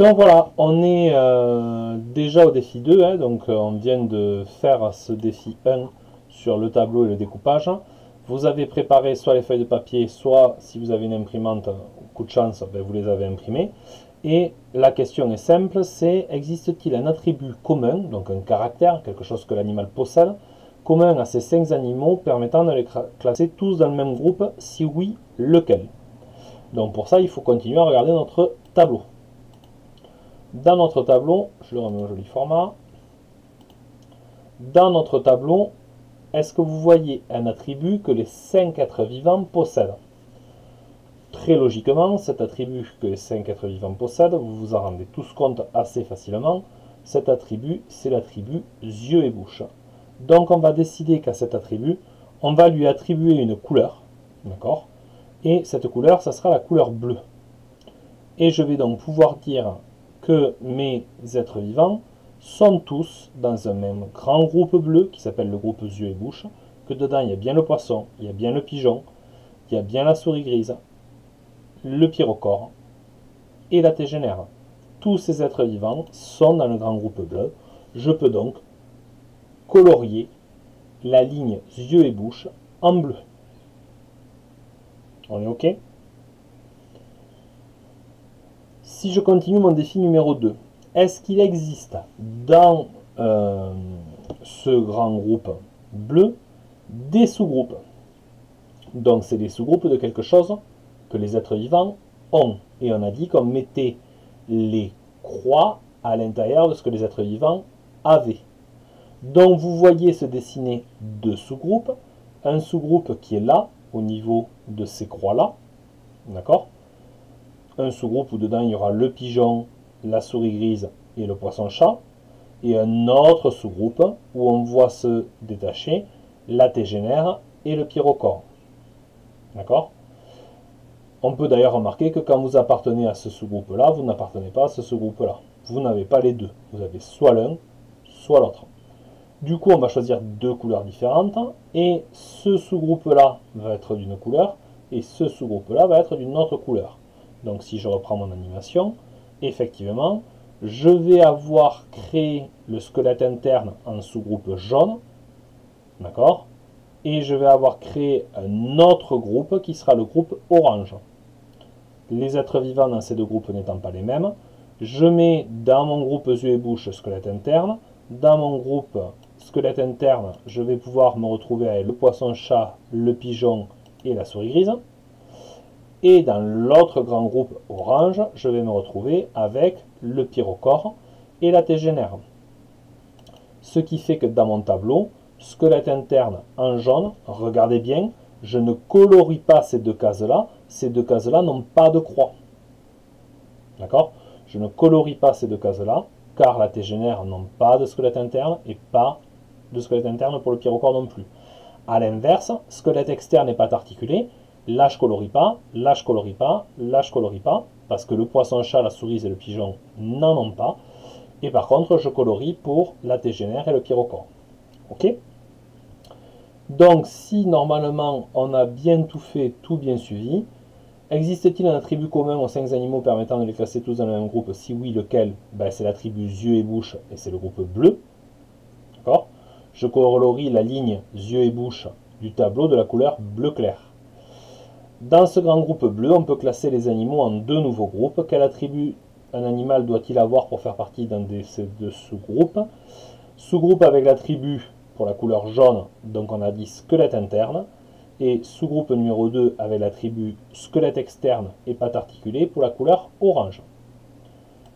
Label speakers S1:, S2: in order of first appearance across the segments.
S1: Donc voilà, on est euh, déjà au défi 2, hein, donc euh, on vient de faire ce défi 1 sur le tableau et le découpage. Vous avez préparé soit les feuilles de papier, soit si vous avez une imprimante, coup de chance, ben, vous les avez imprimées. Et la question est simple, c'est existe-t-il un attribut commun, donc un caractère, quelque chose que l'animal possède, commun à ces cinq animaux permettant de les classer tous dans le même groupe? Si oui, lequel? Donc pour ça, il faut continuer à regarder notre tableau. Dans notre tableau, je le remets au joli format. Dans notre tableau, est-ce que vous voyez un attribut que les cinq êtres vivants possèdent? Très logiquement, cet attribut que les cinq êtres vivants possèdent, vous vous en rendez tous compte assez facilement, cet attribut, c'est l'attribut yeux et bouche. Donc on va décider qu'à cet attribut, on va lui attribuer une couleur, d'accord? Et cette couleur, ça sera la couleur bleue. Et je vais donc pouvoir dire que mes êtres vivants sont tous dans un même grand groupe bleu qui s'appelle le groupe yeux et bouche, que dedans il y a bien le poisson, il y a bien le pigeon, il y a bien la souris grise, le pyrocore et la tégénère. Tous ces êtres vivants sont dans le grand groupe bleu. Je peux donc colorier la ligne yeux et bouche en bleu. On est OK? Si je continue mon défi numéro 2, est-ce qu'il existe dans euh, ce grand groupe bleu des sous-groupes? Donc c'est des sous-groupes de quelque chose que les êtres vivants ont. Et on a dit qu'on mettait les croix à l'intérieur de ce que les êtres vivants avaient. Donc vous voyez se dessiner deux sous-groupes. Un sous-groupe qui est là, au niveau de ces croix-là. D'accord? Un sous-groupe où dedans il y aura le pigeon, la souris grise et le poisson-chat. Et un autre sous-groupe où on voit se détacher la tégénère et le pyrocore. D'accord? On peut d'ailleurs remarquer que quand vous appartenez à ce sous-groupe-là, vous n'appartenez pas à ce sous-groupe-là. Vous n'avez pas les deux. Vous avez soit l'un, soit l'autre. Du coup, on va choisir deux couleurs différentes et ce sous-groupe-là va être d'une couleur et ce sous-groupe-là va être d'une autre couleur. Donc si je reprends mon animation, effectivement, je vais avoir créé le squelette interne en sous-groupe jaune, d'accord Et je vais avoir créé un autre groupe qui sera le groupe orange. Les êtres vivants dans ces deux groupes n'étant pas les mêmes, je mets dans mon groupe yeux et bouche squelette interne, dans mon groupe squelette interne, je vais pouvoir me retrouver avec le poisson-chat, le pigeon et la souris grise. Et dans l'autre grand groupe orange, je vais me retrouver avec le pyrocore et la tégénère. Ce qui fait que dans mon tableau, squelette interne en jaune, regardez bien, je ne colorie pas ces deux cases-là. Ces deux cases-là n'ont pas de croix. D'accord? Je ne colorie pas ces deux cases-là car la tégénère n'ont pas de squelette interne et pas de squelette interne pour le pyrocore non plus. A l'inverse, squelette externe et pâte articulée, là je colorie pas, là je colorie pas, là je colorie pas, parce que le poisson-chat, la souris et le pigeon n'en ont pas. Et par contre, je colorie pour la tégénère et le pyrocore. Ok? Donc, si normalement on a bien tout fait, tout bien suivi, Existe-t-il un attribut commun aux cinq animaux permettant de les classer tous dans le même groupe? Si oui, lequel? Ben, C'est l'attribut yeux et bouche, et c'est le groupe bleu. D'accord? Je colorie la ligne yeux et bouche du tableau de la couleur bleu clair. Dans ce grand groupe bleu, on peut classer les animaux en deux nouveaux groupes. Quel attribut un animal doit-il avoir pour faire partie d'un de ces deux sous-groupes? Sous-groupe avec l'attribut pour la couleur jaune, donc on a dit squelette interne et sous-groupe numéro 2 avec l'attribut squelette externe et pâte articulée pour la couleur orange.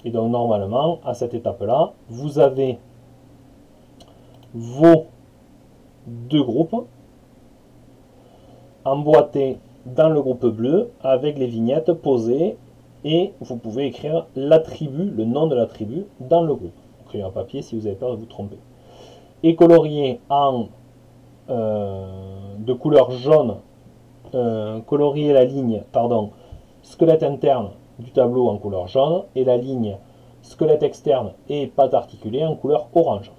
S1: Et donc normalement, à cette étape-là, vous avez vos deux groupes emboîtés dans le groupe bleu avec les vignettes posées et vous pouvez écrire l'attribut, le nom de l'attribut dans le groupe. Crayon à papier si vous avez peur de vous tromper. Et colorier en euh, de couleur jaune, euh, colorier la ligne, pardon, squelette interne du tableau en couleur jaune et la ligne squelette externe et pâte articulée en couleur orange.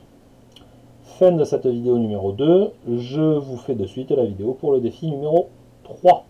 S1: Fin de cette vidéo numéro 2, je vous fais de suite la vidéo pour le défi numéro 3.